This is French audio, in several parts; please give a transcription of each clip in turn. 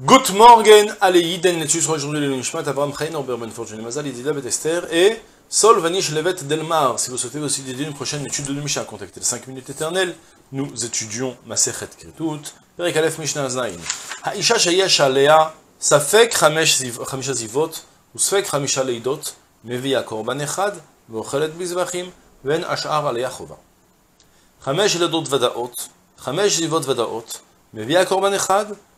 Good morning, allez, Yiden, l'étude sur aujourd'hui le Nishmat, Avram, Chayin, Norbert, Ben Fortune, Mazal, Yedida, Bet Esther et Sol, Vanish, Levet, Delmar. Si vous souhaitez aussi dédier une prochaine étude de Mishnah, contactez les 5 minutes éternelles. Nous étudions Masechet Kritout, Perek Aleph Mishnah Zain. Haisha Shayesh Alea, Safek Hamisha Zivot, Usfek Hamisha Leidot, Mevia Korban Echad, Vochelet Bizvachim, Ven Ashar Alea Chova. Hamesh Leidot Vadaot, Hamesh Zivot Vadaot, Mevia Korban Echad,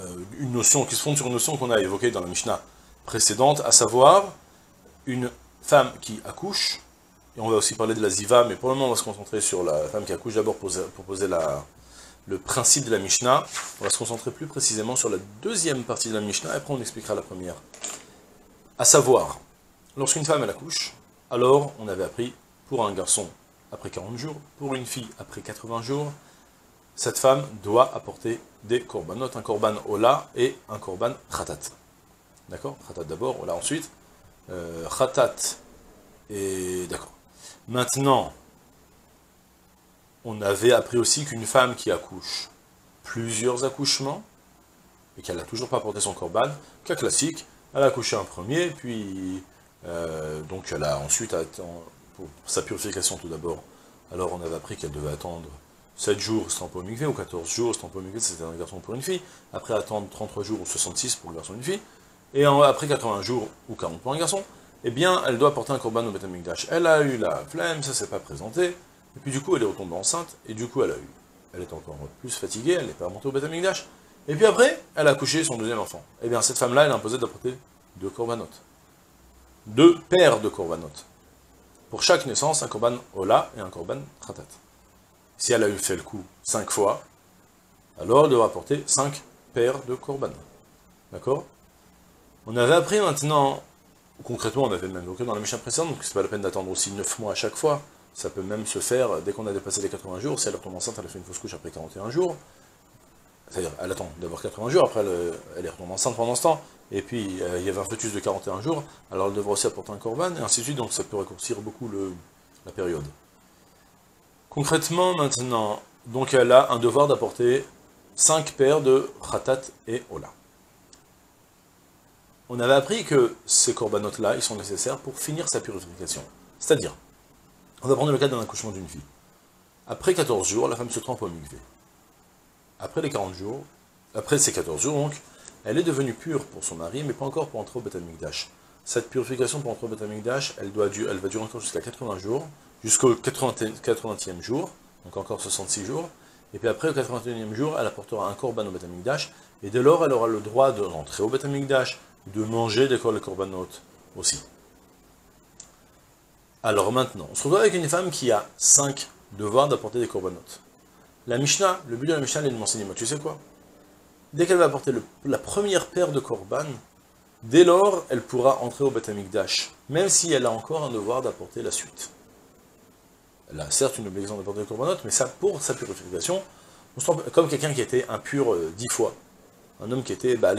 Euh, une notion qui se fonde sur une notion qu'on a évoquée dans la Mishnah précédente, à savoir une femme qui accouche, et on va aussi parler de la ziva, mais pour le moment on va se concentrer sur la femme qui accouche d'abord pour, poser la, le principe de la Mishnah. On va se concentrer plus précisément sur la deuxième partie de la Mishnah, et après on expliquera la première. À savoir, lorsqu'une femme elle accouche, alors on avait appris pour un garçon après 40 jours, pour une fille après 80 jours, cette femme doit apporter des korbanot, un korban ola et un korban khatat. D'accord? Khatat d'abord, ola ensuite. Euh, khatat et d'accord. Maintenant, on avait appris aussi qu'une femme qui accouche plusieurs accouchements, et qu'elle n'a toujours pas apporté son korban, cas classique, elle a accouché un premier, puis euh, donc elle a ensuite pour sa purification tout d'abord, alors on avait appris qu'elle devait attendre 7 jours, un peu mikvé, ou 14 jours, un peu mikvé, c'était un garçon pour une fille, après attendre 33 jours ou 66 pour le garçon et une fille, et après 80 jours ou 40 pour un garçon, eh bien, elle doit porter un korban au Betamikdash. Elle a eu la flemme, ça s'est pas présenté, et puis du coup, elle est retombée enceinte, et du coup, elle a eu, elle est encore plus fatiguée, elle n'est pas remontée au Betamikdash, et puis après, elle a accouché son deuxième enfant. Eh bien, cette femme-là, elle a imposé d'apporter deux corbanotes. Deux paires de corbanotes. Pour chaque naissance, un korban Ola et un korban Khatat. Si elle a eu fait le coup cinq fois, alors elle devra apporter cinq paires de korban. D'accord? On avait appris maintenant, concrètement, on avait même évoqué dans la mission précédente, donc c'est pas la peine d'attendre aussi 9 mois à chaque fois. Ça peut même se faire dès qu'on a dépassé les 80 jours. Si elle retombe enceinte, elle a fait une fausse couche après 41 jours. C'est-à-dire, elle attend d'avoir 80 jours, après elle, est retombée enceinte pendant ce temps, et puis euh, il y avait un fœtus de 41 jours, alors elle devra aussi apporter un corban, et ainsi de suite, donc ça peut raccourcir beaucoup la période. Concrètement, maintenant, donc elle a un devoir d'apporter 5 paires de khatat et ola. On avait appris que ces corbanotes-là, ils sont nécessaires pour finir sa purification. C'est-à-dire, on va prendre le cas d'un accouchement d'une fille. Après 14 jours, la femme se trempe au mikvé après les 40 jours, après ces 14 jours donc, elle est devenue pure pour son mari, mais pas encore pour entrer au Beth Cette purification pour entrer au Beth elle, elle va durer encore jusqu'à 80 jours, jusqu'au 80e jour, donc encore 66 jours, et puis après, au 81e jour, elle apportera un korban au Beth et dès lors, elle aura le droit de rentrer au Beth de manger des korbanot aussi. Alors maintenant, on se retrouve avec une femme qui a 5 devoirs d'apporter des corbanotes. La Mishnah, le but de la Mishnah, est de m'enseigner, tu sais quoi? Dès qu'elle va apporter la première paire de korban, dès lors, elle pourra entrer au Beth même si elle a encore un devoir d'apporter la suite. A certes une obligation d'apporter le korbanot, mais ça, pour sa purification, on se comme quelqu'un qui était impur euh, dix fois. Un homme qui était bah,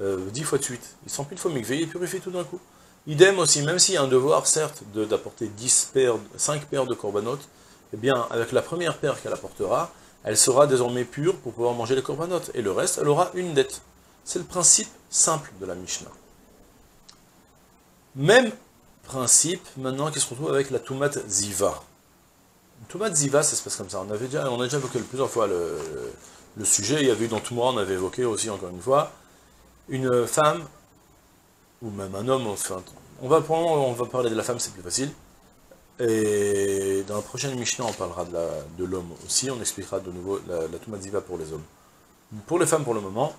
euh, dix fois de suite. Il sent plus de fois mikvé, il purifie tout d'un coup. Idem aussi, même s'il y a un devoir, certes, d'apporter 10 paires, 5 paires de korbanot, eh bien, avec la première paire qu'elle apportera, elle sera désormais pure pour pouvoir manger les corbanotes. Et le reste, elle aura une dette. C'est le principe simple de la Mishnah. Même principe, maintenant, qui se retrouve avec la tomate ziva? Tomate ziva, ça se passe comme ça. On, avait déjà, on a déjà évoqué plusieurs fois le, sujet. Il y avait eu dans tout on avait évoqué aussi, encore une fois, une femme, ou même un homme, enfin, on va, on va parler de la femme, c'est plus facile. Et dans la prochaine Mishnah, on parlera de l'homme aussi, on expliquera de nouveau la, la pour les hommes. Pour les femmes, pour le moment,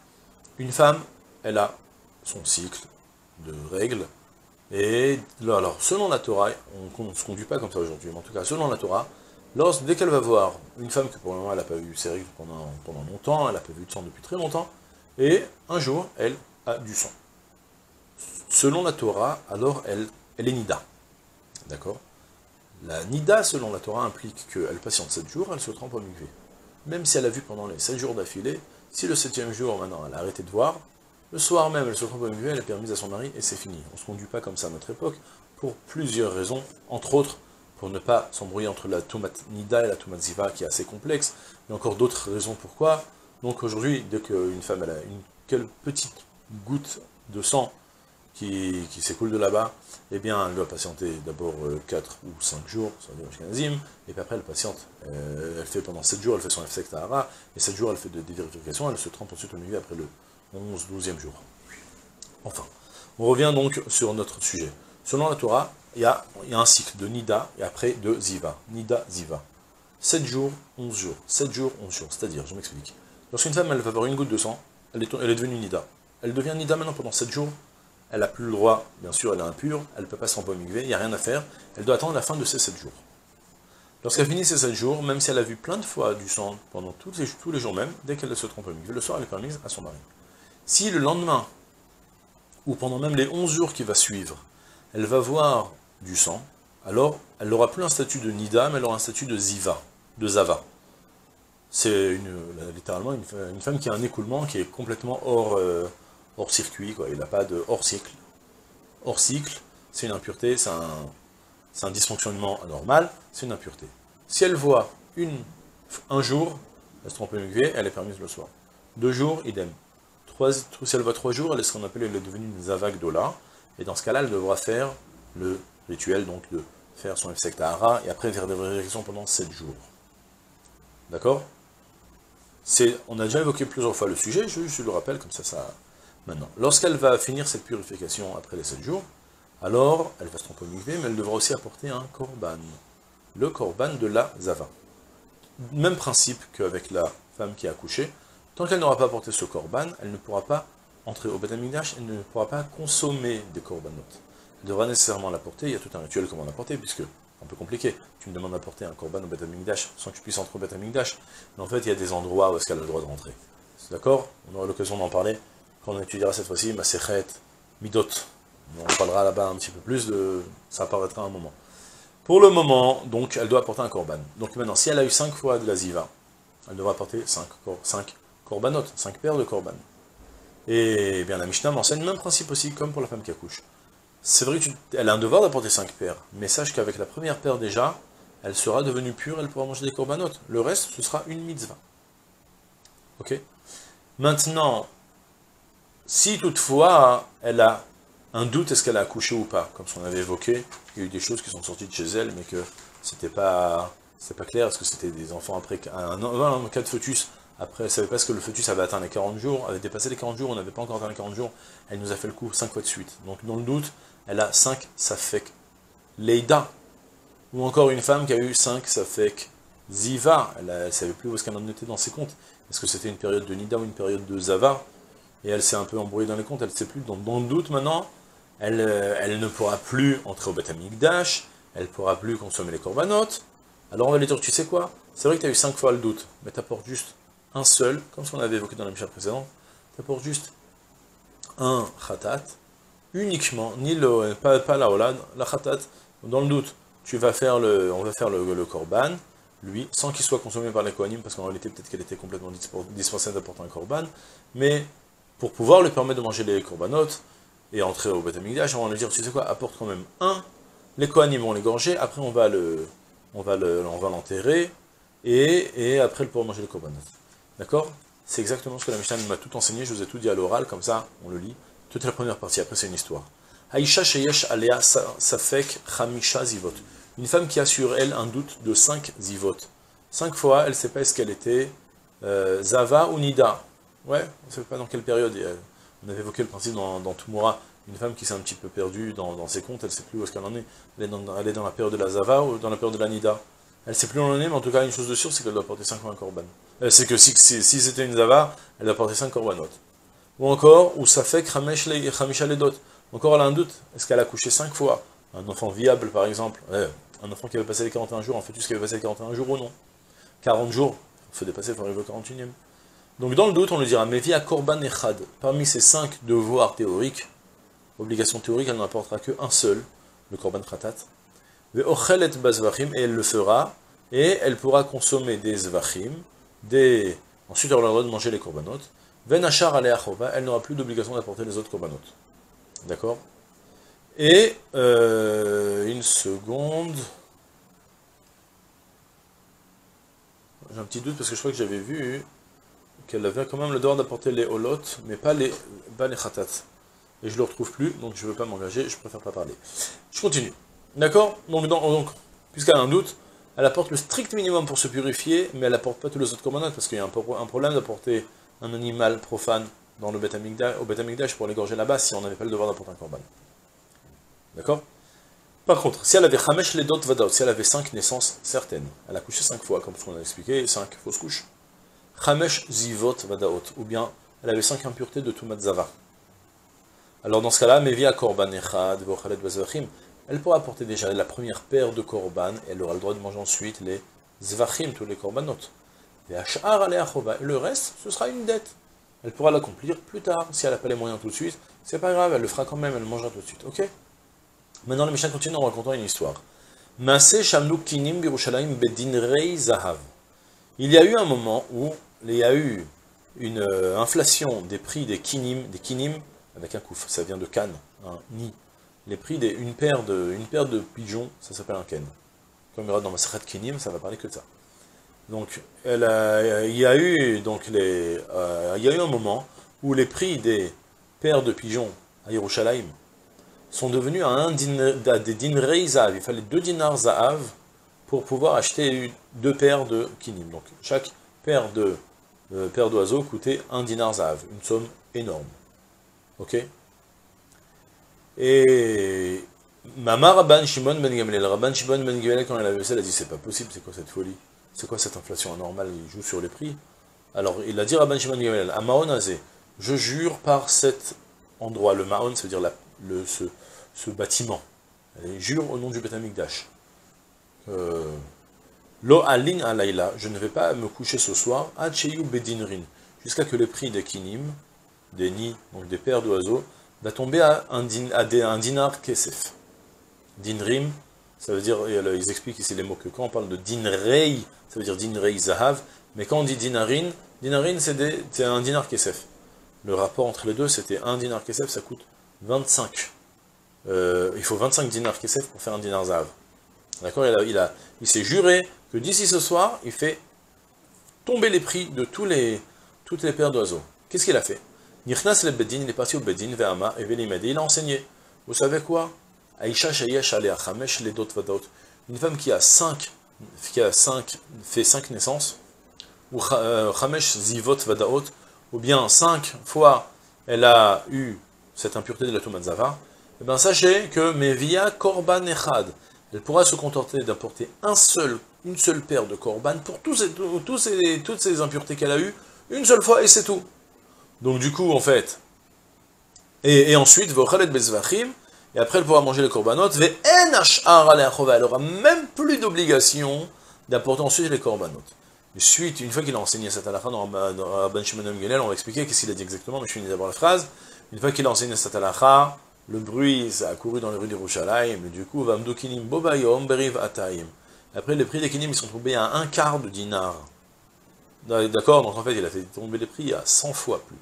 une femme, elle a son cycle de règles, et alors, selon la Torah, on ne se conduit pas comme ça aujourd'hui, mais en tout cas, selon la Torah, dès qu'elle va voir une femme que pour le moment elle n'a pas ses règles pendant, pendant longtemps, elle n'a pas vu de sang depuis très longtemps, et un jour, elle a du sang. Selon la Torah, alors elle, elle est Nida. D'accord? La Nida, selon la Torah, implique qu'elle patiente 7 jours, elle se trempe au mikvé. Même si elle a vu pendant les 7 jours d'affilée, si le septième jour, maintenant, elle a arrêté de voir, le soir même, elle se trompe au mikvé, elle est permise à son mari, et c'est fini. On ne se conduit pas comme ça à notre époque, pour plusieurs raisons, entre autres, pour ne pas s'embrouiller entre la Tumat Nida et la Tumat Ziva, qui est assez complexe, mais encore d'autres raisons pourquoi. Donc aujourd'hui, dès qu'une femme a une quelle petite goutte de sang qui, s'écoule de là-bas, eh bien, elle doit patienter d'abord 4 euh, ou 5 jours, dire jusqu'à et puis après elle patiente. Euh, elle fait pendant 7 jours, elle fait son F Tahara, et 7 jours elle fait des vérifications, elle se trempe ensuite au milieu après le 11-12e jour. Enfin, on revient donc sur notre sujet. Selon la Torah, il y, a, un cycle de Nida et après de Ziva. Nida, Ziva. 7 jours, 11 jours. 7 jours, 11 jours. C'est-à-dire, je m'explique. Lorsqu'une femme, elle va avoir une goutte de sang, elle est, devenue Nida. Elle devient Nida maintenant pendant 7 jours, elle n'a plus le droit, bien sûr, elle est impure, elle ne peut pas s'embaumer, il n'y a rien à faire, elle doit attendre la fin de ces 7 jours. Lorsqu'elle finit ces 7 jours, même si elle a vu plein de fois du sang pendant tous les, jours même, dès qu'elle se trompe le soir, elle est permise à son mari. Si le lendemain, ou pendant même les 11 jours qui va suivre, elle va voir du sang, alors elle n'aura plus un statut de Nida, mais elle aura un statut de Ziva, de Zava. C'est littéralement une, femme qui a un écoulement qui est complètement hors, euh, circuit, quoi. il n'a pas de hors cycle. Hors cycle, c'est une impureté, c'est un, dysfonctionnement anormal, c'est une impureté. Si elle voit une, un jour, elle se trompe elle est permise le soir. Deux jours, idem. Trois, si elle voit trois jours, elle est ce qu'on appelle, elle est devenue une zavak dola, et dans ce cas-là, elle devra faire le rituel, donc de faire son Tahara, et après faire des vérifications pendant sept jours. D'accord? On a déjà évoqué plusieurs fois le sujet, je, le rappelle, comme ça, ça, Maintenant, lorsqu'elle va finir cette purification après les 7 jours, alors elle va se tromper mais elle devra aussi apporter un korban. Le korban de la zava. Même principe qu'avec la femme qui a accouché, tant qu'elle n'aura pas apporté ce korban, elle ne pourra pas entrer au Betamigdash, elle ne pourra pas consommer des korbanot. Elle devra nécessairement l'apporter, il y a tout un rituel comment l'apporter, puisque un peu compliqué. Tu me demandes d'apporter un korban au Betamigdash sans que je puisse entrer au Betamigdash. Mais en fait, il y a des endroits où est-ce qu'elle a le droit de rentrer. D'accord? On aura l'occasion d'en parler quand on étudiera cette fois-ci Masechet Midot. On parlera là-bas un petit peu plus, de, ça apparaîtra un moment. Pour le moment, donc, elle doit apporter un korban. Donc maintenant, si elle a eu 5 fois de la ziva, elle devra apporter 5, 5 korbanot, 5 paires de korban. Et bien la Mishnah m'enseigne le même principe aussi, comme pour la femme qui accouche. C'est vrai qu'elle a un devoir d'apporter 5 paires, mais sache qu'avec la première paire déjà, elle sera devenue pure, elle pourra manger des korbanot. Le reste, ce sera une mitzvah. Ok? Maintenant, si toutefois elle a un doute, est-ce qu'elle a accouché ou pas, comme on avait évoqué, il y a eu des choses qui sont sorties de chez elle, mais que c'était pas, pas clair, est-ce que c'était des enfants après un, un, cas de fœtus, après elle savait pas ce que le fœtus avait atteint les 40 jours, avait dépassé les 40 jours, on n'avait pas encore atteint les 40 jours, elle nous a fait le coup 5 fois de suite. Donc dans le doute, elle a 5 fait Leida, ou encore une femme qui a eu 5 fait Ziva, elle ne savait plus où est-ce qu'elle en était dans ses comptes. Est-ce que c'était une période de Nida ou une période de Zava? Et elle s'est un peu embrouillée dans les comptes, elle ne sait plus, donc dans le doute maintenant, elle, euh, ne pourra plus entrer au Beth Amikdash, elle ne pourra plus consommer les corbanotes. Alors on va lui dire, tu sais quoi? C'est vrai que tu as eu cinq fois le doute, mais tu apportes juste un seul, comme ce qu'on avait évoqué dans la mission précédente, tu apportes juste un khatat, uniquement, ni le, pas, la olad, la khatat, dans le doute, tu vas faire le, on va faire le, le korban, lui, sans qu'il soit consommé par les kohanim, parce qu'en réalité, peut-être qu'elle était complètement dispensée d'apporter un korban, mais pour pouvoir lui permettre de manger les corbanotes et entrer au Beth on va lui dire, tu sais quoi, apporte quand même un, les Kohanim vont l'égorger, après on va le, on va le, on va l'enterrer, et, et, après elle pourra manger les corbanotes. D'accord? C'est exactement ce que la Mishnah m'a tout enseigné, je vous ai tout dit à l'oral, comme ça, on le lit. Toute la première partie, après c'est une histoire. Aïcha Sheyesh Alea Safek Chamisha Zivot. Une femme qui a sur elle un doute de 5 zivot. Cinq fois, elle ne sait pas est-ce qu'elle était euh, Zava ou Nida. Ouais, on ne sait pas dans quelle période. On avait évoqué le principe dans, dans Tumura, une femme qui s'est un petit peu perdue dans, ses comptes, elle ne sait plus où est-ce qu'elle en est. Elle est, dans, la période de la Zava ou dans la période de la Nida. Elle ne sait plus où elle en est, mais en tout cas, une chose de sûre, c'est qu'elle doit porter 5 korban. Euh, c'est que si, c'était une Zava, elle porter 5 korbanot. Ou encore, ou ça fait Ledot. Encore, elle a un doute. Est-ce qu'elle a couché 5 fois Un enfant viable, par exemple. un enfant qui avait passé les 41 jours, un fœtus qui avait passé les 41 jours ou non 40 jours, il faut dépasser, il faut arriver au 41e. Donc dans le doute, on lui dira, mais via Korban Echad, parmi ces cinq devoirs théoriques, obligation théorique, elle n'en apportera qu'un seul, le Korban Khatat. et elle le fera, et elle pourra consommer des zvachim, ensuite elle aura le droit de manger les korbanot. Venachar elle n'aura plus d'obligation d'apporter les autres korbanot. D'accord? Et, euh, une seconde... J'ai un petit doute parce que je crois que j'avais vu qu'elle avait quand même le droit d'apporter les holot, mais pas les, pas khatat. Et je ne le retrouve plus, donc je ne veux pas m'engager, je préfère pas parler. Je continue. D'accord? Donc puisqu'elle a un doute, elle apporte le strict minimum pour se purifier, mais elle n'apporte pas tous les autres commandements, parce qu'il y a un, problème d'apporter un animal profane dans le au Beth Amikdash pour l'égorger là-bas, si on n'avait pas le devoir d'apporter un korban. D'accord? Par contre, si elle avait Hamesh Ledot Vadaot, si elle avait 5 naissances certaines, elle a couché 5 fois, comme ce qu'on a expliqué, 5 fausses couches, Hamesh Zivot Vadaot, ou bien elle avait 5 impuretés de Tumat Zava. Alors dans ce cas-là, Mevia Korban Echad, Vochalet Bazvachim, elle pourra apporter déjà la première paire de korban, et elle aura le droit de manger ensuite les zvachim, tous les korbanot. Et le reste, ce sera une dette. Elle pourra l'accomplir plus tard, si elle n'a pas les moyens tout de suite, c'est pas grave, elle le fera quand même, elle le mangera tout de suite, ok? Maintenant, le méchant continue en racontant une histoire. Il y a eu un moment où il y a eu une euh, inflation des prix des kinim, des kinim, avec un couf, ça vient de Cannes, un ni, les prix d'une paire, de, paire de pigeons, ça s'appelle un ken. Comme il y aura dans Maseret Kenim, ça va parler que de ça. Donc, il y a eu donc les, euh, il y a eu un moment où les prix des paires de pigeons à Yerushalayim sont devenus à, un des dinrei. Il fallait deux dinars zahav pour pouvoir acheter deux paires de kinim. Donc, chaque paire de euh, paire d'oiseaux coûtait un dinar zahav, une somme énorme. Ok? Et Mama Rabban Shimon Ben Gamliel, Rabban Shimon Ben Gamliel, quand elle a vu ça, elle a dit c'est pas possible, c'est quoi cette folie? C'est quoi cette inflation anormale? Il joue sur les prix. Alors il a dit Rabban Shimon Ben Gamliel, à Maon je jure par cet endroit, le Maon, ça veut dire la, le, ce, bâtiment. Elle jure au nom du Beth euh, Lo alin alayla, je ne vais pas me coucher ce soir, Cheyu bedinrin, jusqu'à que le prix des kinim, des nids, donc des paires d'oiseaux, va tomber à un, dinar kesef. Dinrim, ça veut dire, ils expliquent ici les mots que quand on parle de dinrei, ça veut dire dinrei zahav, mais quand on dit dinarin, dinarin c'est un dinar kesef. Le rapport entre les deux, c'était un dinar kesef, ça coûte 25. Euh, il faut 25 dinars kesef pour faire un dinar zahav. D'accord il, a, il, s'est juré que d'ici ce soir, il fait tomber les prix de tous les, toutes les paires d'oiseaux. Qu'est-ce qu'il a fait? Nichnas le Bedin, il est parti au Bedin, Ve'ama, et il a enseigné. Vous savez quoi Aïcha Shayesh Alea Chamesh Ledot Vadot. Une femme qui a cinq, qui a cinq, fait cinq naissances, ou Chamesh Zivot Vadaot, ou bien cinq fois elle a eu cette impureté de la Zava, eh bien sachez que mais via Korban Echad, elle pourra se contenter d'apporter un seul, une seule paire de Korban pour tous toutes ces impuretés qu'elle a eues, une seule fois et c'est tout. Donc du coup, en fait, et, et ensuite, et après elle pourra manger les korbanot, elle aura même plus d'obligation d'apporter ensuite les korbanot. suite, une fois qu'il a enseigné cette halakha dans Rabban Shimon on va expliquer qu'est-ce qu'il a dit exactement, mais je finis d'abord la phrase. Une fois qu'il a enseigné cette halakha, le bruit a couru dans les rues d'Irushalayim, et du coup, Vamdukinim Bobayom Beriv Ataim. Après, les prix des kinim, ils sont tombés à un quart de dinar. D'accord Donc en fait, il a fait tomber les prix à 100 fois plus.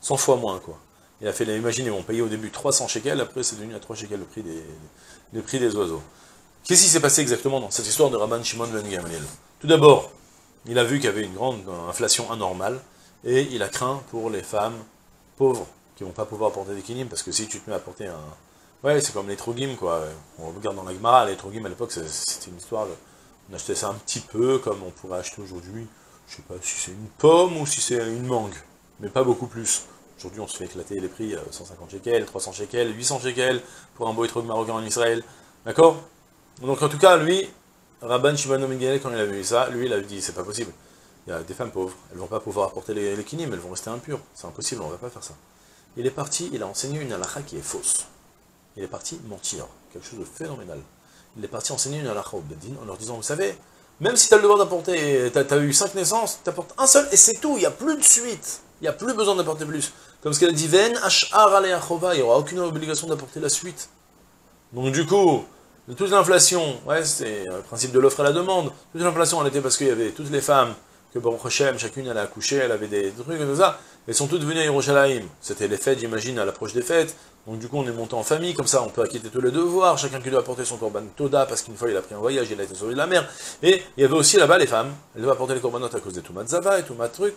100 fois moins, quoi. Il a fait, imaginez, on payait au début 300 shekels, après c'est devenu à 3 shekels le prix des, prix des oiseaux. Qu'est-ce qui s'est passé exactement dans cette histoire de Rabban Shimon ben Gamliel Tout d'abord, il a vu qu'il y avait une grande inflation anormale, et il a craint pour les femmes pauvres, qui vont pas pouvoir porter des kinim, parce que si tu te mets à porter un... Ouais, c'est comme les trogim, quoi. On regarde dans la Gemara, les trogim à l'époque, c'était une histoire... On achetait ça un petit peu, comme on pourrait acheter aujourd'hui je sais pas si c'est une pomme ou si c'est une mangue, mais pas beaucoup plus. Aujourd'hui, on se fait éclater les prix, 150 euh, shekels, 300 shekels, 800 shekels pour un beau étrog marocain en Israël. D'accord? Donc en tout cas, lui, Rabban Shimon Miguel, quand il a vu ça, lui, il a dit, c'est pas possible. Il y a des femmes pauvres, elles vont pas pouvoir apporter les, les kinim, elles vont rester impures. C'est impossible, on va pas faire ça. Il est parti, il a enseigné une halakha qui est fausse. Il est parti mentir, quelque chose de phénoménal. Il est parti enseigner une halakha au Bedin en leur disant, vous savez, Même si tu as le devoir d'apporter, tu eu cinq naissances, tu apportes un seul et c'est tout, il n'y a plus de suite. Il n'y a plus besoin d'apporter plus. Comme ce qu'elle dit, Ven, il n'y aura aucune obligation d'apporter la suite. Donc du coup, toute l'inflation, ouais, c'est le principe de l'offre et la demande. Toute l'inflation, elle était parce qu'il y avait toutes les femmes que Baruch Hashem, chacune allait accoucher, elle avait des trucs et tout ça. Elles sont toutes venues à Yerushalayim. C'était les fêtes, j'imagine, à l'approche des fêtes. Donc du coup, on est monté en famille, comme ça, on peut acquitter tous les devoirs. Chacun qui doit apporter son korban Toda, parce qu'une fois, il a pris un voyage, il a été sauvé de la mer. Et il y avait aussi là-bas les femmes. Elles devaient apporter les corbanotes à cause des Toumat Zava et Toumat Truc,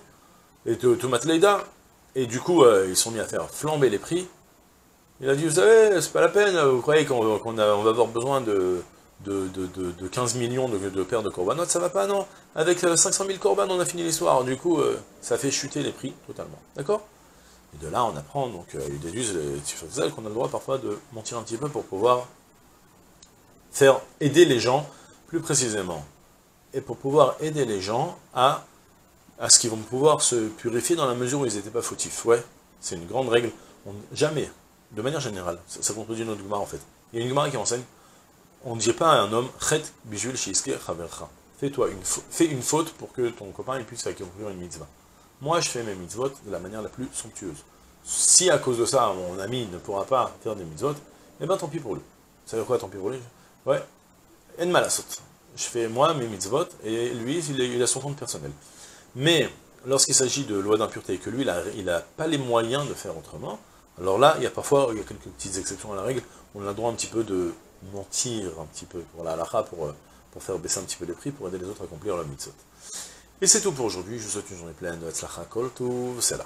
et Toumat Leida. Et du coup, euh, ils sont mis à faire flamber les prix. Il a dit, vous savez, c'est pas la peine, vous croyez qu'on va avoir besoin de, de, 15 millions de, paires de corbanotes, ça va pas, non? Avec 500 euh, 000 corbanes, on a fini l'histoire, du coup, euh, ça fait chuter les prix totalement, d'accord? Et de là, on apprend, donc, il déduisent les qu'on a le droit parfois de mentir un petit peu pour pouvoir faire aider les gens, plus précisément, et pour pouvoir aider les gens à, à ce qu'ils vont pouvoir se purifier dans la mesure où ils n'étaient pas fautifs, ouais, c'est une grande règle, jamais de manière générale, ça, ça contredit notre Gemara en fait. Il y a une Gemara qui enseigne on ne dit pas à un homme Fais-toi une, fais une faute pour que ton copain puisse accomplir une mitzvah. Moi, je fais mes mitzvot de la manière la plus somptueuse. Si à cause de ça, mon ami ne pourra pas faire des mitzvot, eh bien tant pis pour lui. Vous savez quoi, tant pis pour lui? Ouais, en malasot. Je fais moi mes mitzvot, et lui, il a son compte personnel. Mais, lorsqu'il s'agit de loi d'impureté, et que lui, il n'a pas les moyens de faire autrement, alors là, il y a parfois, il y a quelques petites exceptions à la règle, on a le droit un petit peu de mentir un petit peu pour la halakha, pour, euh, pour faire baisser un petit peu les prix, pour aider les autres à accomplir leur mitzvot. Et c'est tout pour aujourd'hui, je vous souhaite une journée pleine de Hatzlacha Kol c'est là.